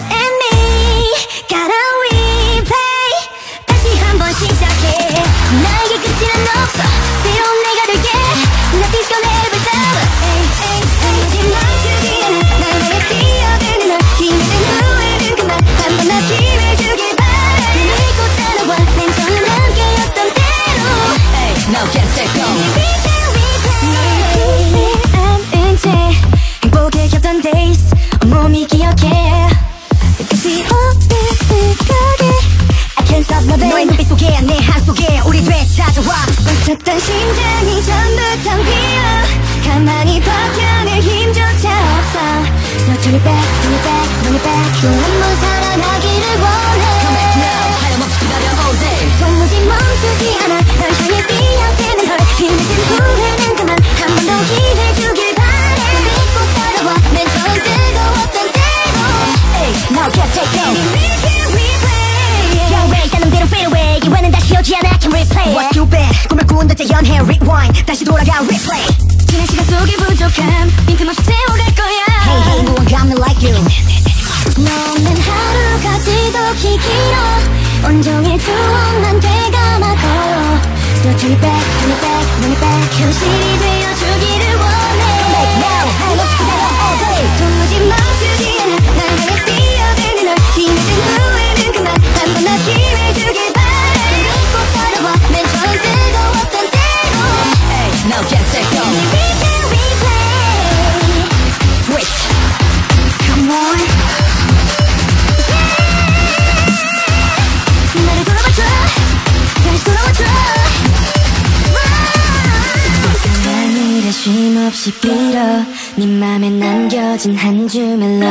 and loving 너의 눈빛 속에 내 한 속에 우리 되찾아와 멈췄던 심장이 전부 텅 비어 가만히 버텨낼 힘조차 없어 So turn it back, turn it back, turn it back What's too bad? 꿈을 꾸는 듯 연해 rewind. 다시 돌아가 replay. 지난 시간 속의 부족함 빈틈없이 채워갈 거야 Hey, hey, no one got me like you. 너는 하루까지도 기 길어 온종일 추억만 되감아 걸어 So turn it back, turn it back, turn it back 현실이 되어주기를 원해 Come back now. 하염없 쉼없이 빌어 네 맘에 남겨진 한줄 멜로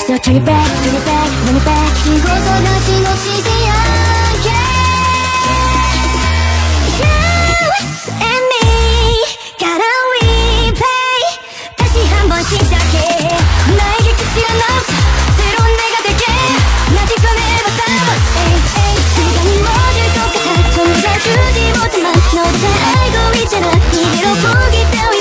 So turn it back, turn it back, run it back 쉬고서 다시 놓치지 않게 너잘 알고 있잖아 이대로 포기 따위